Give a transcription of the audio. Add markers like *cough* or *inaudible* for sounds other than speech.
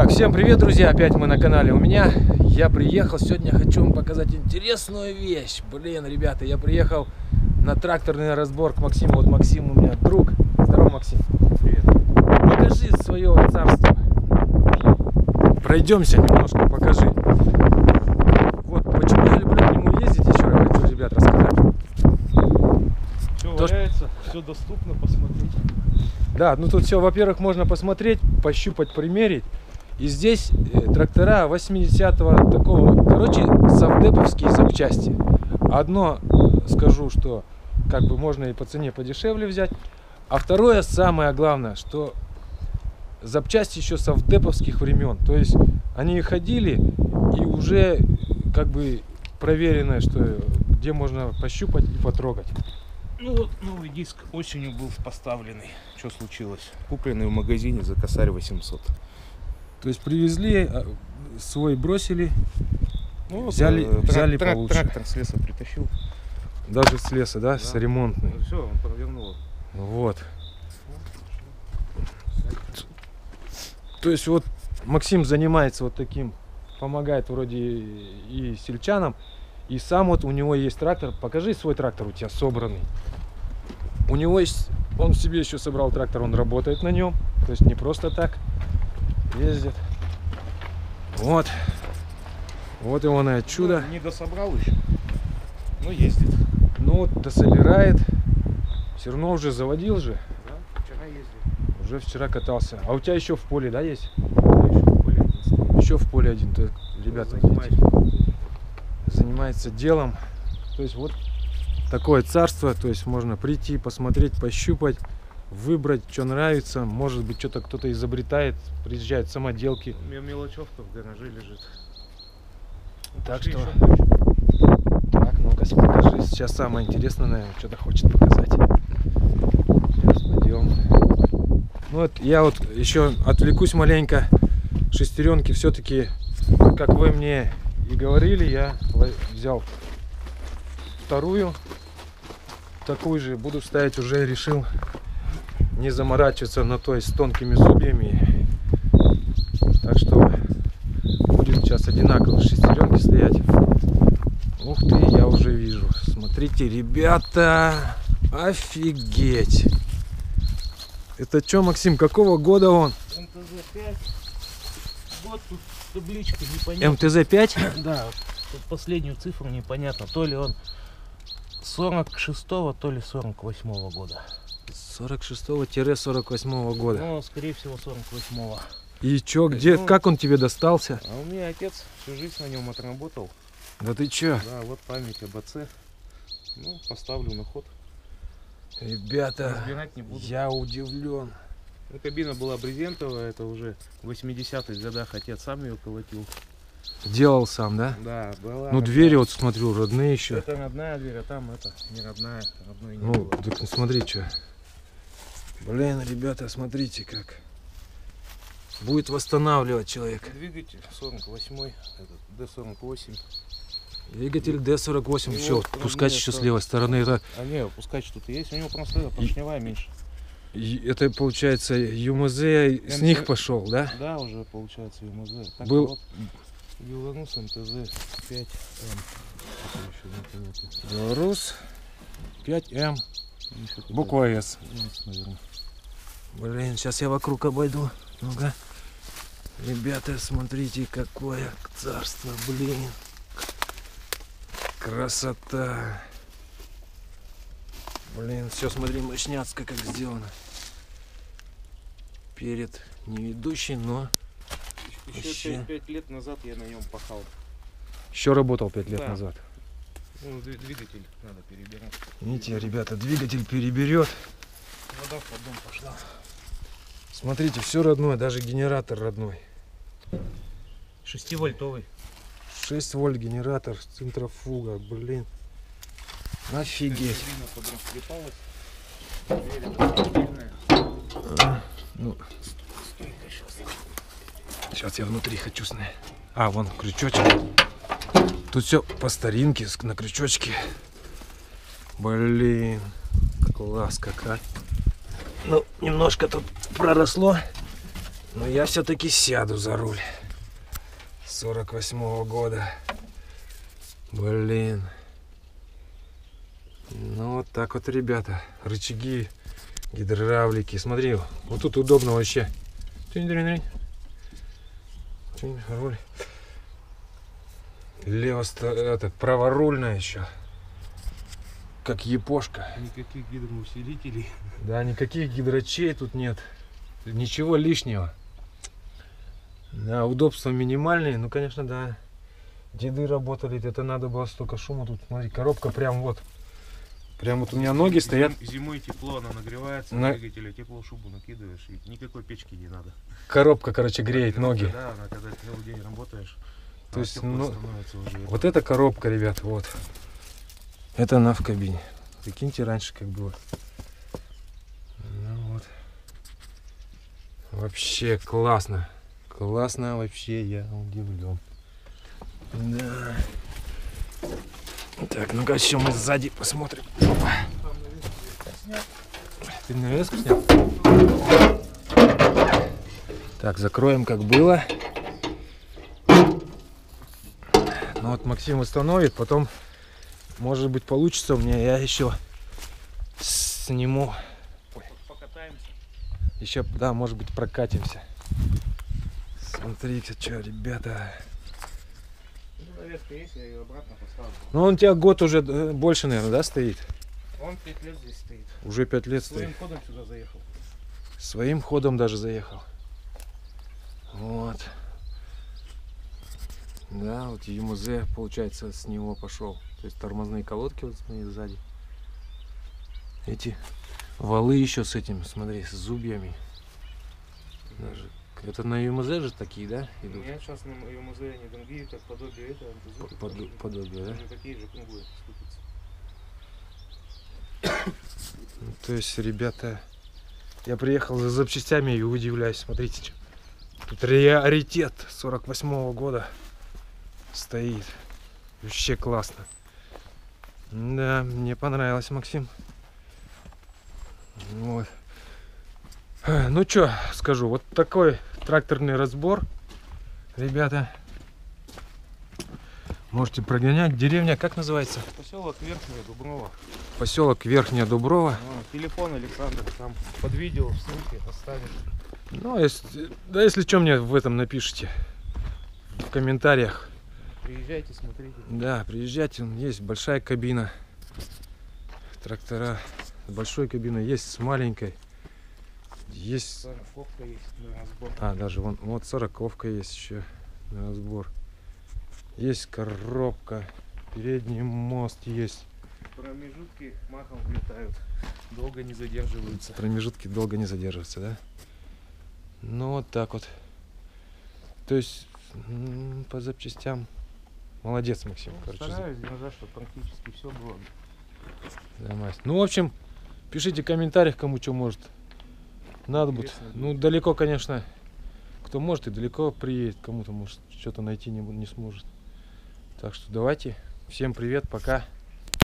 Так, всем привет, друзья! Опять мы на канале у меня. Я приехал, сегодня хочу вам показать интересную вещь. Блин, ребята, я приехал на тракторный разбор к Максиму. Вот Максим у меня друг. Здорово, Максим. Привет. Покажи свое царство. Пройдемся немножко, покажи. Вот почему я люблю к нему ездить, еще я хочу, ребят, рассказать. Все То, что- валяется, все доступно, посмотреть. Да, ну тут все, во-первых, можно посмотреть, пощупать, примерить. И здесь э, трактора 80-го такого, короче, совдеповские запчасти. Одно скажу, что как бы можно и по цене подешевле взять. А второе, самое главное, что запчасти еще совдеповских времен. То есть они ходили и уже э, как бы проверено, что э, где можно пощупать и потрогать. Ну вот новый диск осенью был поставленный. Что случилось? Купленный в магазине за косарь 800. То есть привезли, а, свой бросили, Ну, Взяли- э, взяли трак- получше. Трактор с леса притащил. даже с леса, да, с Да. ремонтный. Ну все, он провернул. Вот. То есть вот Максим занимается вот таким, помогает вроде и сельчанам, и сам вот у него есть трактор. Покажи свой трактор у тебя собранный. У него есть, он себе еще собрал трактор, он работает на нем, то есть не просто так ездит. Вот. Вот его на чудо. Ну, не дособрал еще. Ну ездит. Ну дособирает. Все равно уже заводил же. Да, вчера ездил. Уже вчера катался. А у тебя еще в поле, да, есть? Еще в поле один стоит. Еще в поле один. То, ребята, занимается делом. То есть вот такое царство. То есть можно прийти, посмотреть, пощупать, выбрать, что нравится. Может быть, что-то кто-то изобретает. Приезжают самоделки. У меня мелочевка в гараже лежит. Так Пошли что- еще. Так, ну-ка покажи. Сейчас самое интересное, наверное, что-то хочет показать. Сейчас пойдем. Ну вот я вот еще отвлекусь маленько. Шестеренки все-таки, как вы мне и говорили, я взял вторую. Такую же буду ставить уже решил не заморачиваться на той с тонкими зубьями. Так что будет сейчас одинаково шестеренки стоять. Ух ты, я уже вижу. Смотрите, ребята, офигеть. Это что, Максим, какого года он? МТЗ-5. Вот тут табличка непонятно. МТЗ-5? *coughs* Да, тут последнюю цифру непонятно. То ли он 46-го, то ли 48-го года. 46-48 года. Ну, скорее всего, 48-го. И чё, где, ну- как он тебе достался? А у меня отец всю жизнь на нем отработал. Да ты чё? Да, вот память об отце. Ну, поставлю на ход. Ребята, не буду. я удивлен. Ну, кабина была брезентовая, это уже в 80-х годах отец сам ее колотил. Делал сам, да? Да, была. Ну, двери вот смотрю, родные еще. Это родная дверь, а там это не родная, родной не Ну, было. так смотри, что. Блин, ребята, смотрите как. Будет восстанавливать человек. Двигатель 48 этот Д48. Двигатель Д48. Его Все, пускач еще с- левой стороны. Это, А не, пускач-то есть. У него просто поршневая меньше. и- это получается ЮМЗ с них пошел, да? Да, уже получается ЮМЗ. Так Был- вот, Белорус МТЗ 5М. Это еще непонятно. Белорус 5М. Еще какой-то Буква С. Наверное. Блин, сейчас я вокруг обойду. Ну-ка. Ребята, смотрите, какое царство, блин. Красота. Блин, все, смотри, мощняцко как сделано. Перед не ведущий, но Еще Вообще. 5, лет назад я на нем пахал. еще работал 5 лет Да. назад. Ну, дви- двигатель надо перебирать. Видите, ребята, двигатель переберет. Вода в поддон пошла. Смотрите, все родное, даже генератор родной. 6-вольтовый. 6 вольт генератор, центрофуга, блин. Офигеть. А, ну, сейчас я внутри хочу снять. А, вон крючочек. Тут все по старинке, на крючочке. Блин, класс какая. Ну, немножко тут проросло. Но я все-таки сяду за руль. 48 года. Блин. Ну вот так вот, ребята. Рычаги, гидравлики. Смотри, вот тут удобно вообще. Руль. Лево, это, праворульная еще. Как епошка. Никаких гидроусилителей. Да, никаких гидрочей тут нет. Ничего лишнего. Да, удобства минимальные. Ну, конечно, да. Деды работали, это надо было столько шума тут. Смотри, коробка прям вот. Прям вот у меня ноги стоят. Зим- Зимой тепло, она нагревается, На- двигателя тепло, шубу накидываешь, и никакой печки не надо. Коробка, короче, греет Коробка, ноги. Да, она когда целый день работаешь, То есть, ну, уже. Вот эта коробка, ребят, вот. Это она в кабине. Прикиньте, раньше как было. Ну вот. Вообще классно. Классно вообще, я удивлен. Да. Так, ну-ка, еще мы сзади посмотрим. Опа. Ты навеску снял? Так, закроем, как было. Ну вот Максим восстановит, потом, может быть, получится у меня, я еще сниму. Покатаемся. Еще, да, может быть, прокатимся. Смотрите, что, ребята. Ну, есть. Ну, он у тебя год уже э, больше, наверное, да, стоит? Он 5 лет здесь стоит. Уже пять лет Своим стоит. ходом сюда заехал. Своим ходом даже заехал. Вот. Да, вот ЮМЗ, получается, с него пошел. То есть тормозные колодки вот смотри, сзади. Эти валы еще с этим, смотри, с зубьями. Даже. Это на ЮМЗ же такие, да, идут? меня сейчас на моем музее не другие, как подобие этого, антизуки, Под- подобие. да? Они такие же кунгуи. Ну, То есть, ребята, я приехал за запчастями и удивляюсь. Смотрите, тут раритет 48 года стоит. Вообще классно. Да, мне понравилось, Максим. Вот. Ну что скажу, вот такой тракторный разбор, ребята. Можете прогонять. Деревня, как называется? Поселок Верхняя Дуброва. Поселок Верхняя Дуброва. А, телефон Александр там под видео в ссылке оставишь. Ну, если, да если что, мне в этом напишите. В комментариях. Приезжайте, смотрите. Да, приезжайте, есть большая кабина. Трактора с большой кабиной, есть с маленькой. Есть... Сороковка есть на разбор. А, даже вон, вот сороковка есть еще на разбор. Есть коробка, передний мост есть. Промежутки махом влетают. Долго не задерживаются. Промежутки долго не задерживаются, да? Ну, вот так вот. То есть, по запчастям. Молодец, Максим. Ну, короче, стараюсь держать, чтобы практически все было. Нормально. Ну, в общем, пишите в комментариях, кому что может. Надо будет. Ну, далеко, конечно. Кто может и далеко приедет, кому-то может что-то найти не, не сможет. Так что давайте. Всем привет, пока.